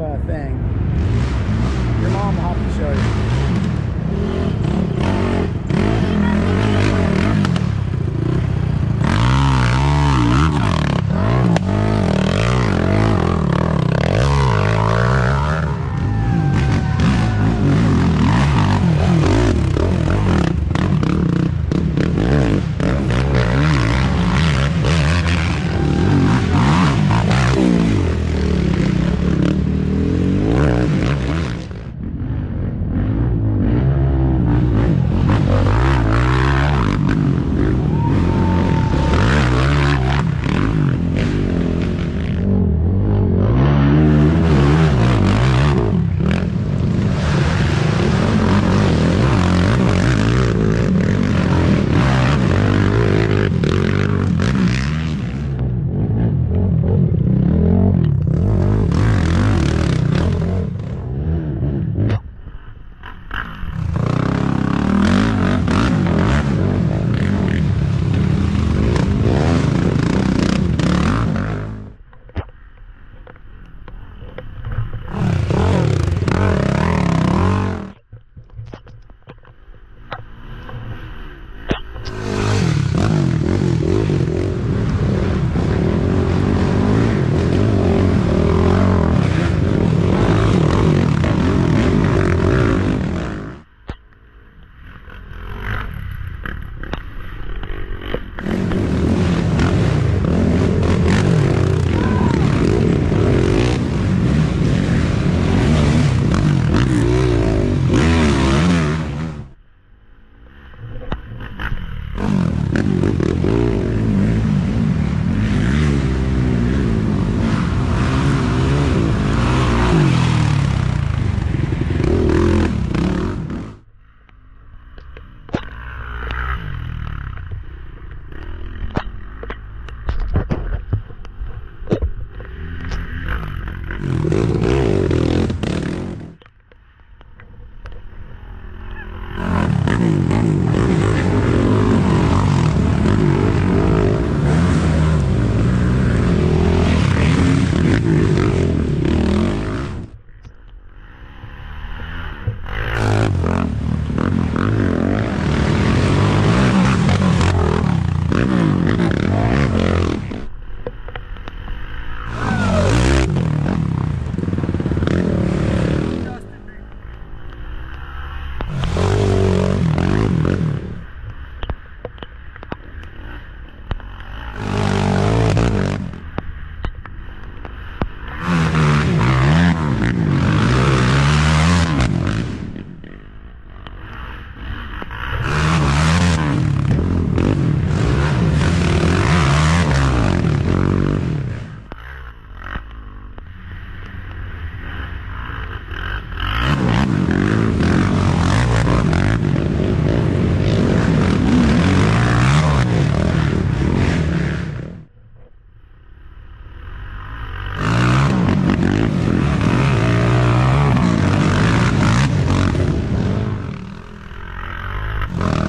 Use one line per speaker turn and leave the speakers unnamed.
uh, thing. Bruh.